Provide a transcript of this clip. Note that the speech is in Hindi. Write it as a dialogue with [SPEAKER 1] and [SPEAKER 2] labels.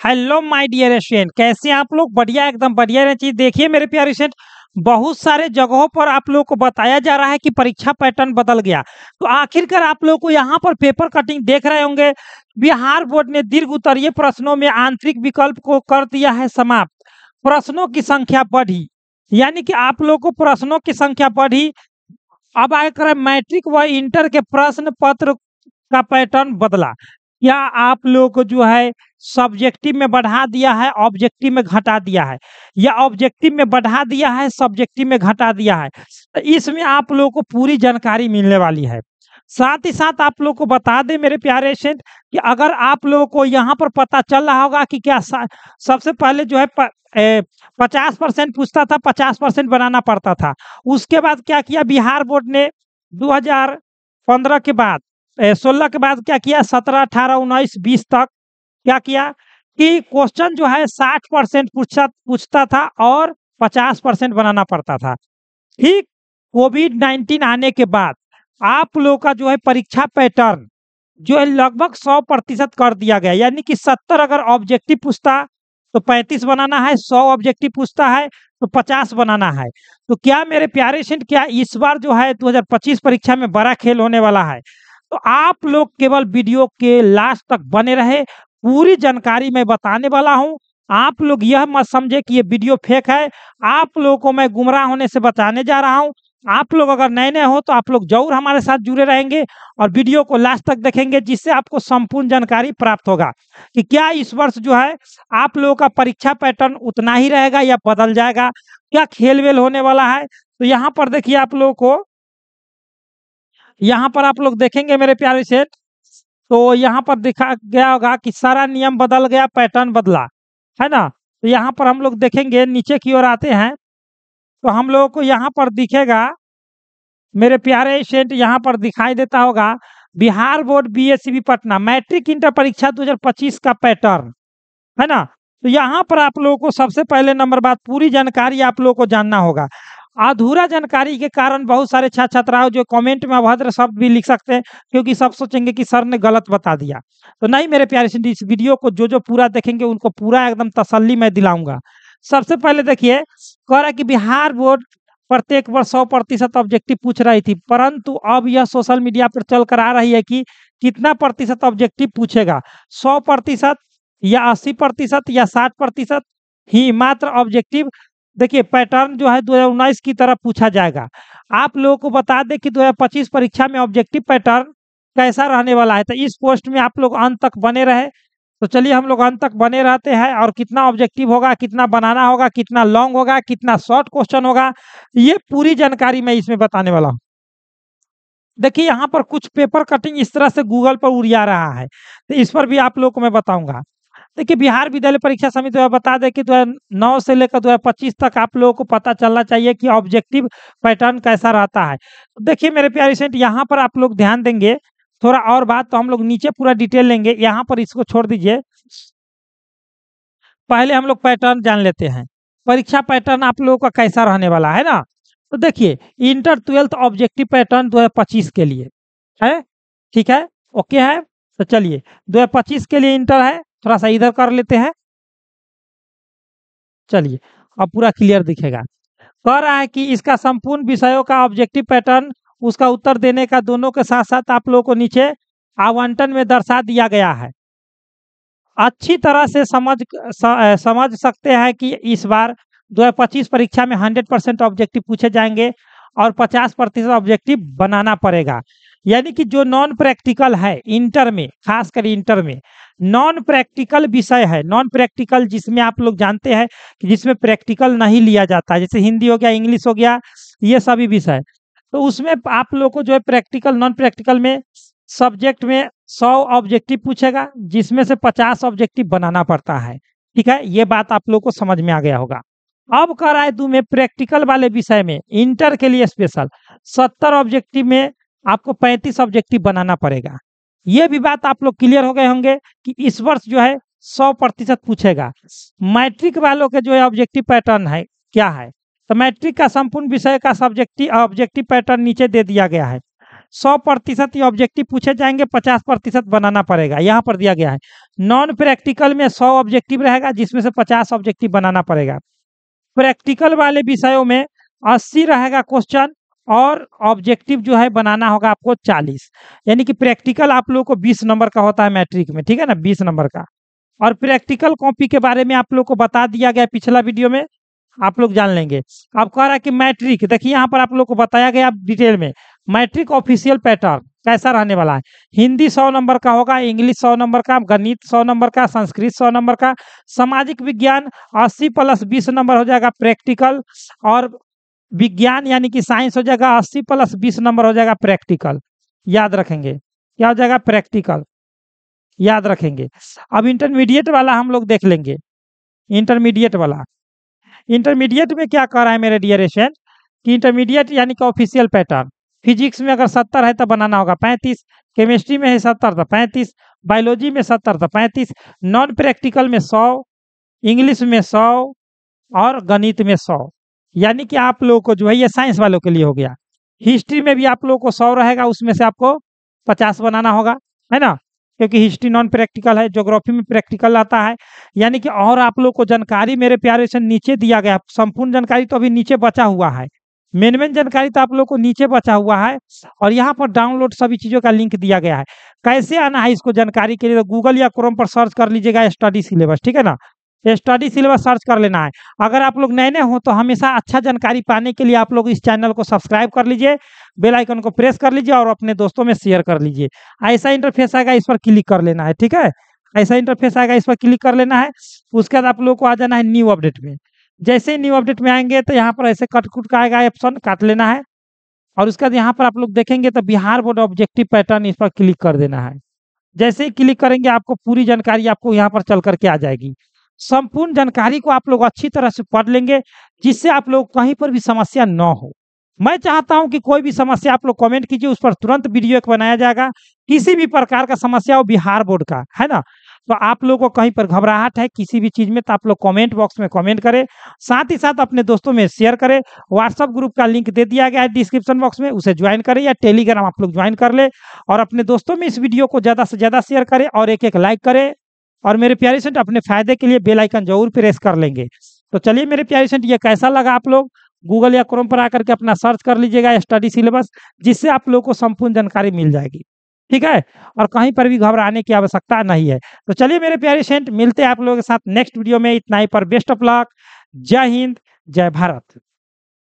[SPEAKER 1] हेलो माय डियर स्टूडेंट कैसे आप लोग? बढ़िया, एकदम बढ़िया रहना चाहिए देखिए मेरे प्यारे स्टूडेंट बहुत सारे जगहों पर आप लोगों को बताया जा रहा है कि परीक्षा पैटर्न बदल गया। तो आखिरकार आप लोगों को यहाँ पर पेपर कटिंग देख रहे होंगे। बिहार बोर्ड ने दीर्घ उत्तरीय प्रश्नों में आंतरिक विकल्प को कर दिया है समाप्त। प्रश्नों की संख्या बढ़ी। यानी कि आप लोगों को प्रश्नों की संख्या बढ़ी। अब आकर मैट्रिक व इंटर के प्रश्न पत्र का पैटर्न बदला। क्या आप लोगों को जो है सब्जेक्टिव में बढ़ा दिया है ऑब्जेक्टिव में घटा दिया है। या ऑब्जेक्टिव में बढ़ा दिया है सब्जेक्टिव में घटा दिया है। तो इसमें आप लोगों को पूरी जानकारी मिलने वाली है। साथ ही साथ आप लोग को बता दें मेरे प्यारे स्टूडेंट कि अगर आप लोगों को यहाँ पर पता चल रहा होगा कि क्या सबसे पहले जो है प, ए, पचास परसेंट पूछता था पचास परसेंट बनाना पड़ता था। उसके बाद क्या किया? बिहार बोर्ड ने 2015 के बाद सोलह के बाद क्या किया? सत्रह, अठारह, उन्नीस, बीस तक क्या किया कि क्वेश्चन जो है साठ परसेंट पूछा, पूछता था और पचास परसेंट बनाना पड़ता था। ठीक कोविड नाइन्टीन आने के बाद आप लोग का जो है परीक्षा पैटर्न जो है लगभग सौ प्रतिशत कर दिया गया। यानी कि सत्तर अगर ऑब्जेक्टिव पूछता तो पैंतीस बनाना है, सौ ऑब्जेक्टिव पूछता है तो पचास बनाना है। तो क्या मेरे प्यारे स्टूडेंट क्या इस बार जो है 2025 परीक्षा में बड़ा खेल होने वाला है? तो आप लोग केवल वीडियो के लास्ट तक बने रहे, पूरी जानकारी मैं बताने वाला हूँ। आप लोग यह मत समझे कि ये वीडियो फेक है। आप लोगों को मैं गुमराह होने से बचाने जा रहा हूँ। आप लोग अगर नए नए हो तो आप लोग ज़रूर हमारे साथ जुड़े रहेंगे और वीडियो को लास्ट तक देखेंगे, जिससे आपको संपूर्ण जानकारी प्राप्त होगा कि क्या इस वर्ष जो है, आप लोगों का परीक्षा पैटर्न उतना ही रहेगा या बदल जाएगा? क्या खेल वेल होने वाला है? तो यहाँ पर देखिए आप लोगों को यहाँ पर आप लोग देखेंगे मेरे प्यारे सेठ तो यहाँ पर दिखा गया होगा कि सारा नियम बदल गया पैटर्न बदला, है ना? तो यहाँ पर हम लोग देखेंगे, नीचे की ओर आते हैं तो हम लोगों को यहाँ पर दिखेगा, मेरे प्यारे स्टूडेंट यहाँ पर दिखाई देता होगा, Bihar board BSCB Patna, matric inter परीक्षा 2025 का पैटर्न है ना? तो यहाँ पर आप लोगों को सबसे पहले नंबर बात, पूरी जानकारी आप लोगों को जानना होगा। अधूरा जानकारी के कारण बहुत सारे छात्र छात्राओं जो कमेंट में अभद्र शब्द भी लिख सकते हैं, क्योंकि सब सोचेंगे कि सर ने गलत बता दिया। तो नहीं मेरे प्यारे स्टूडेंट इस वीडियो को जो जो पूरा देखेंगे, उनको पूरा एकदम तसल्ली मैं दिलाऊँगा। सबसे पहले देखिए, कह रहा है कि बिहार बोर्ड प्रत्येक वर्ष सौ प्रतिशत ऑब्जेक्टिव पूछ रही थी, परंतु अब यह सोशल मीडिया पर चल कर आ रही है कि कितना प्रतिशत ऑब्जेक्टिव पूछेगा? सौ प्रतिशत या अस्सी प्रतिशत या साठ प्रतिशत? ही मात्र ऑब्जेक्टिव देखिए, पैटर्न जो है 2019 की तरह पूछा जाएगा। आप लोगों को बता दें कि 2025 परीक्षा में ऑब्जेक्टिव पैटर्न कैसा रहने वाला है? तो इस पोस्ट में आप लोग अंत तक बने रहे। तो चलिए, हम लोग अंत तक बने रहते हैं और कितना ऑब्जेक्टिव होगा, कितना बनाना होगा, कितना लॉन्ग होगा, कितना शॉर्ट क्वेश्चन होगा, ये पूरी जानकारी मैं इसमें बताने वाला हूँ। देखिए, यहाँ पर कुछ पेपर कटिंग इस तरह से गूगल पर उड़िया रहा है। तो इस पर भी आप लोग को मैं बताऊँगा। देखिए, बिहार विद्यालय परीक्षा समिति द्वारा बता दें कि दो हज़ार नौ से लेकर दो हज़ार पच्चीस तक आप लोगों को पता चलना चाहिए कि ऑब्जेक्टिव पैटर्न कैसा रहता है। देखिए, मेरे प्यारे स्टूडेंट यहाँ पर आप लोग ध्यान देंगे, थोड़ा और बात तो हम लोग नीचे पूरा डिटेल लेंगे, यहाँ पर इसको छोड़ दीजिए। पहले हम लोग पैटर्न जान लेते हैं। परीक्षा पैटर्न आप लोगों का कैसा रहने वाला है ना? तो देखिए, इंटर ट्वेल्थ ऑब्जेक्टिव पैटर्न 2025 के लिए। है? ठीक है? ओके है? तो चलिए 2025 के लिए इंटर है थोड़ा सा इधर कर लेते हैं। चलिए, अब पूरा क्लियर दिखेगा। कह रहा है कि इसका संपूर्ण विषयों का ऑब्जेक्टिव पैटर्न उसका उत्तर देने का दोनों के साथ साथ आप लोगों को नीचे आवंटन में दर्शा दिया गया है। अच्छी तरह से समझ समझ सकते हैं कि इस बार 2025 परीक्षा में 100 परसेंट ऑब्जेक्टिव पूछे जाएँगे और 50 प्रतिशत ऑब्जेक्टिव बनाना पड़ेगा। यानी कि जो नॉन प्रैक्टिकल है इंटर में खासकर इंटर में नॉन प्रैक्टिकल विषय है। नॉन प्रैक्टिकल जिसमें आप लोग जानते हैं कि जिसमें प्रैक्टिकल नहीं लिया जाता जैसे हिंदी हो गया इंग्लिश हो गया, ये सभी विषय। तो उसमें आप लोग को जो है प्रैक्टिकल नॉन प्रैक्टिकल में सब्जेक्ट में सौ ऑब्जेक्टिव पूछेगा, जिसमें से पचास ऑब्जेक्टिव बनाना पड़ता है। ठीक है? ये बात आप लोग को समझ में आ गया होगा। अब है दू में प्रैक्टिकल वाले विषय में इंटर के लिए स्पेशल सत्तर ऑब्जेक्टिव में आपको पैंतीस ऑब्जेक्टिव बनाना पड़ेगा। ये भी बात आप लोग क्लियर हो गए होंगे कि इस वर्ष जो है सौ प्रतिशत पूछेगा। मैट्रिक वालों के जो है ऑब्जेक्टिव पैटर्न है, क्या है? तो मैट्रिक का संपूर्ण विषय का सब्जेक्टिव ऑब्जेक्टिव पैटर्न नीचे दे दिया गया है। सौ प्रतिशत ऑब्जेक्टिव पूछे जाएँगे, पचास प्रतिशत बनाना पड़ेगा। यहाँ पर दिया गया है। नॉन प्रैक्टिकल में सौ ऑब्जेक्टिव रहेगा, जिसमें से पचास ऑब्जेक्टिव बनाना पड़ेगा। प्रैक्टिकल वाले विषयों में अस्सी रहेगा क्वेश्चन और ऑब्जेक्टिव जो है बनाना होगा आपको चालीस। यानी कि प्रैक्टिकल आप लोगों को बीस नंबर का होता है मैट्रिक में, ठीक है ना? बीस नंबर का। और प्रैक्टिकल कॉपी के बारे में आप लोग को बता दिया गया पिछला वीडियो में, आप लोग जान लेंगे। अब कह रहा है कि मैट्रिक देखिए यहाँ पर आप लोग को बताया गया डिटेल में। मैट्रिक ऑफिशियल पैटर्न कैसा रहने वाला है? हिंदी सौ नंबर का होगा, इंग्लिश सौ नंबर का, गणित सौ नंबर का, संस्कृत सौ नंबर का, सामाजिक विज्ञान अस्सी प्लस बीस नंबर हो जाएगा प्रैक्टिकल और विज्ञान यानी कि साइंस हो जाएगा अस्सी प्लस बीस नंबर हो जाएगा प्रैक्टिकल। याद रखेंगे। क्या हो जाएगा? प्रैक्टिकल। याद रखेंगे। अब इंटरमीडिएट वाला हम लोग देख लेंगे। इंटरमीडिएट वाला। इंटरमीडिएट में क्या कर रहा है मेरे डियर स्टूडेंट कि इंटरमीडिएट यानी कि ऑफिशियल पैटर्न फिजिक्स में अगर सत्तर है तो बनाना होगा पैंतीस। केमिस्ट्री में है सत्तर तो पैंतीस। बायोलॉजी में सत्तर तो पैंतीस। नॉन प्रैक्टिकल में सौ। इंग्लिश में सौ। और गणित में सौ। यानी कि आप लोगों को जो है ये साइंस वालों के लिए हो गया। हिस्ट्री में भी आप लोगों को सौ रहेगा, उसमें से आपको पचास बनाना होगा, है ना? क्योंकि हिस्ट्री नॉन प्रैक्टिकल है, ज्योग्राफी में प्रैक्टिकल आता है। यानी कि और आप लोग को जानकारी, मेरे प्यारे से नीचे दिया गया, संपूर्ण जानकारी तो अभी नीचे बचा हुआ है। मेन मेन जानकारी तो आप लोग को नीचे बचा हुआ है और यहाँ पर डाउनलोड सभी चीज़ों का लिंक दिया गया है। कैसे आना है इसको जानकारी के लिए तो गूगल या क्रोम पर सर्च कर लीजिएगा, स्टडी सिलेबस, ठीक है ना? स्टडी सिलेबस सर्च कर लेना है। अगर आप लोग नए नए हो तो हमेशा अच्छा जानकारी पाने के लिए आप लोग इस चैनल को सब्सक्राइब कर लीजिए, बेल आइकन को प्रेस कर लीजिए और अपने दोस्तों में शेयर कर लीजिए। ऐसा इंटरफेस आएगा इस पर क्लिक कर लेना है, ठीक है? ऐसा इंटरफेस आएगा इस पर क्लिक कर लेना है। उसके बाद आप लोग को आ जाना है न्यू अपडेट में। जैसे ही न्यू अपडेट में आएँगे तो यहाँ पर ऐसे कट कुट का आएगा ऑप्शन काट लेना है। और उसके बाद यहाँ पर आप लोग देखेंगे तो बिहार बोर्ड ऑब्जेक्टिव पैटर्न इस पर क्लिक कर देना है। जैसे ही क्लिक करेंगे आपको पूरी जानकारी आपको यहाँ पर चल करके आ जाएगी। संपूर्ण जानकारी को आप लोग अच्छी तरह से पढ़ लेंगे, जिससे आप लोग कहीं पर भी समस्या न हो। मैं चाहता हूँ कि कोई भी समस्या आप लोग कमेंट कीजिए, उस पर तुरंत वीडियो एक बनाया जाएगा। किसी भी प्रकार का समस्या हो, बिहार बोर्ड का, है ना? तो आप लोगों को कहीं पर घबराहट है, किसी भी चीज़ में तो आप लोग कमेंट बॉक्स में कमेंट करें। साथ ही साथ अपने दोस्तों में शेयर करें। व्हाट्सअप ग्रुप का लिंक दे दिया गया है डिस्क्रिप्शन बॉक्स में, उसे ज्वाइन करें या टेलीग्राम आप लोग ज्वाइन कर ले। और अपने दोस्तों में इस वीडियो को ज़्यादा से ज़्यादा शेयर करें और एक एक लाइक करें। और मेरे प्यारे सेंट, अपने फ़ायदे के लिए बेल आइकन ज़रूर प्रेस कर लेंगे। तो चलिए मेरे प्यारे सेंट, ये कैसा लगा आप लोग? गूगल या क्रोम पर आकर के अपना सर्च कर लीजिएगा स्टडी सिलेबस, जिससे आप लोग को संपूर्ण जानकारी मिल जाएगी। ठीक है? और कहीं पर भी घबराने की आवश्यकता नहीं है। तो चलिए मेरे प्यारे सेंट, मिलते हैं आप लोगों के साथ नेक्स्ट वीडियो में। इतना ही पर बेस्ट ऑफ़ लक। जय हिंद, जय भारत।